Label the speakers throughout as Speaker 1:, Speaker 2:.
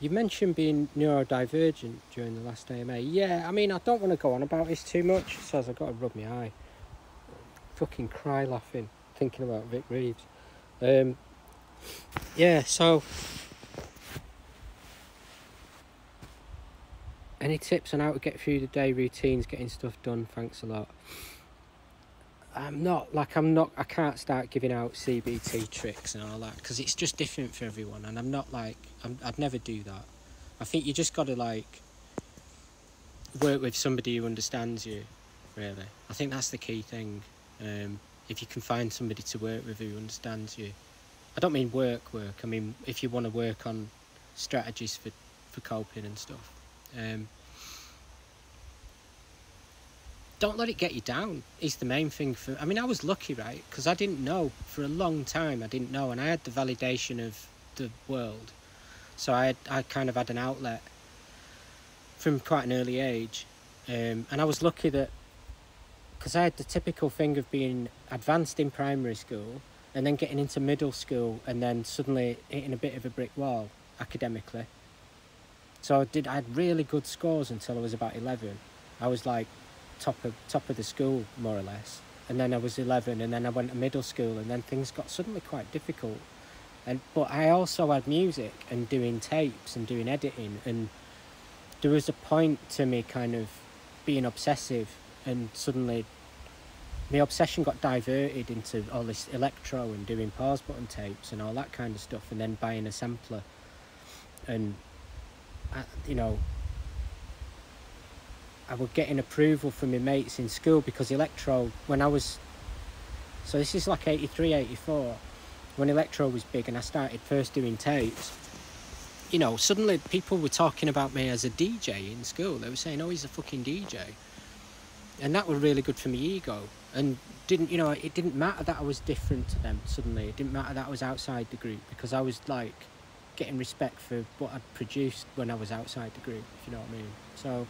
Speaker 1: You mentioned being neurodivergent during the last AMA. Yeah, I mean, I don't want to go on about this too much, so I've got to rub my eye. Fucking cry laughing, thinking about Vic Reeves. Um, yeah, so. Any tips on how to get through the day routines, getting stuff done? Thanks a lot. I'm not like I'm not. I can't start giving out CBT tricks and all that because it's just different for everyone, and I'm not like I'm, I'd never do that. I think you just got to like work with somebody who understands you. Really, I think that's the key thing. Um, if you can find somebody to work with who understands you, I don't mean work work. I mean if you want to work on strategies for for coping and stuff. Um, don't let it get you down is the main thing for i mean i was lucky right because i didn't know for a long time i didn't know and i had the validation of the world. So i had, i kind of had an outlet from quite an early age um, and i was lucky that because i had the typical thing of being advanced in primary school and then getting into middle school and then suddenly hitting a bit of a brick wall academically. So i did i had really good scores until i was about 11 i was like top of top of the school more or less. And then I was 11 and then I went to middle school and then things got suddenly quite difficult. And but I also had music and doing tapes and doing editing and there was a point to me kind of being obsessive and suddenly my obsession got diverted into all this electro and doing pause button tapes and all that kind of stuff and then buying a sampler. And I, you know I was getting approval from my mates in school because electro when I was so this is like 83 84 when electro was big and I started first doing tapes you know suddenly people were talking about me as a DJ in school. They were saying oh he's a fucking DJ and that was really good for my ego. And didn't you know it didn't matter that I was different to them suddenly. It didn't matter that I was outside the group because I was like getting respect for what I'd produced when I was outside the group if you know what I mean. So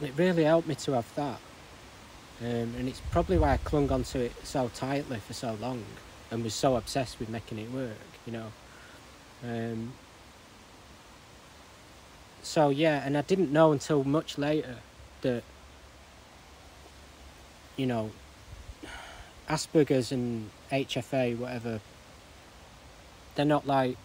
Speaker 1: it really helped me to have that. Um, and it's probably why I clung onto it so tightly for so long and was so obsessed with making it work, you know. Um, so yeah, and I didn't know until much later that, you know, Asperger's and HFA, whatever, they're not like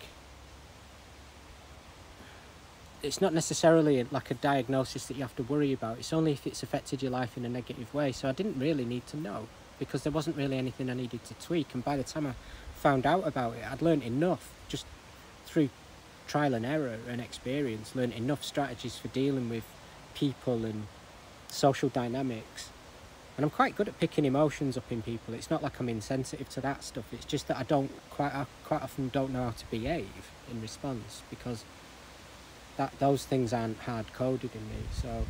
Speaker 1: it's not necessarily like a diagnosis that you have to worry about. It's only if it's affected your life in a negative way. So I didn't really need to know because there wasn't really anything I needed to tweak. And by the time I found out about it, I'd learned enough just through trial and error and experience, learned enough strategies for dealing with people and social dynamics. And I'm quite good at picking emotions up in people. It's not like I'm insensitive to that stuff. It's just that I don't quite I quite often don't know how to behave in response because that those things aren't hard coded in me. So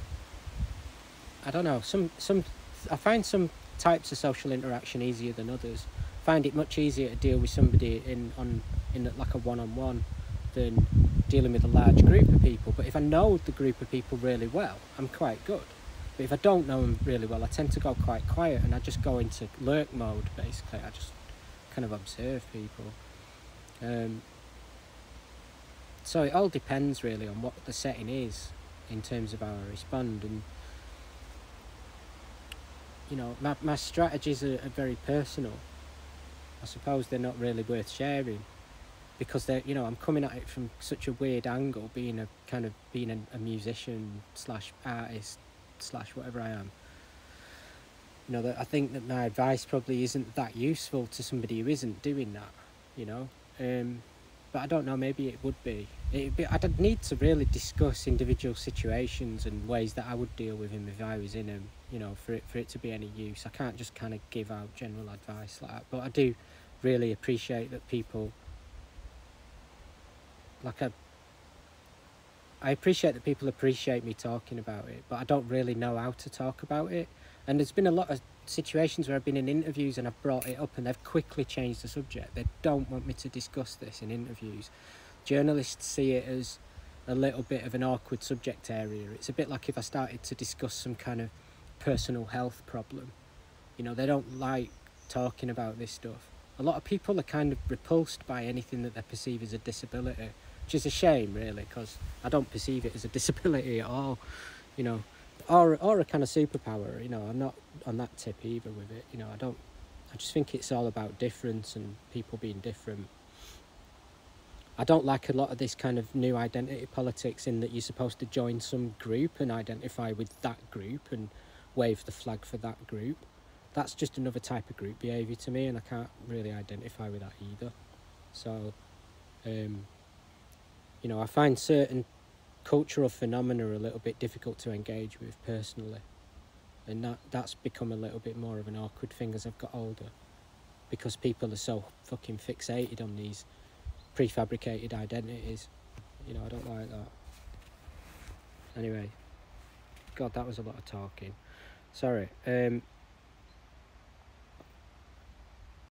Speaker 1: I don't know. Some some I find some types of social interaction easier than others. find it much easier to deal with somebody in on in like a one on one than dealing with a large group of people. But if I know the group of people really well, I'm quite good. But if I don't know them really well, I tend to go quite quiet and I just go into lurk mode basically. I just kind of observe people. Um, so it all depends really on what the setting is in terms of how I respond and you know my, my strategies are, are very personal. I suppose they're not really worth sharing because they're you know I'm coming at it from such a weird angle being a kind of being a, a musician slash artist slash whatever I am. You know that I think that my advice probably isn't that useful to somebody who isn't doing that you know? Um, but I don't know. Maybe it would be. Be. I'd need to really discuss individual situations and ways that I would deal with him if I was in him. You know, for it for it to be any use. I can't just kind of give out general advice like that. But I do really appreciate that people like I. I appreciate that people appreciate me talking about it, but I don't really know how to talk about it. And there's been a lot of situations where I've been in interviews and I've brought it up and they've quickly changed the subject. They don't want me to discuss this in interviews. Journalists see it as a little bit of an awkward subject area. It's a bit like if I started to discuss some kind of personal health problem. You know, they don't like talking about this stuff. A lot of people are kind of repulsed by anything that they perceive as a disability which is a shame, really, because I don't perceive it as a disability at all, you know, or or a kind of superpower. You know, I'm not on that tip either with it. You know, I don't. I just think it's all about difference and people being different. I don't like a lot of this kind of new identity politics in that you're supposed to join some group and identify with that group and wave the flag for that group. That's just another type of group behaviour to me, and I can't really identify with that either. So, um, you know, I find certain cultural phenomena are a little bit difficult to engage with personally, and that that's become a little bit more of an awkward thing as I've got older, because people are so fucking fixated on these prefabricated identities. You know, I don't like that. Anyway, God, that was a lot of talking. Sorry. Um,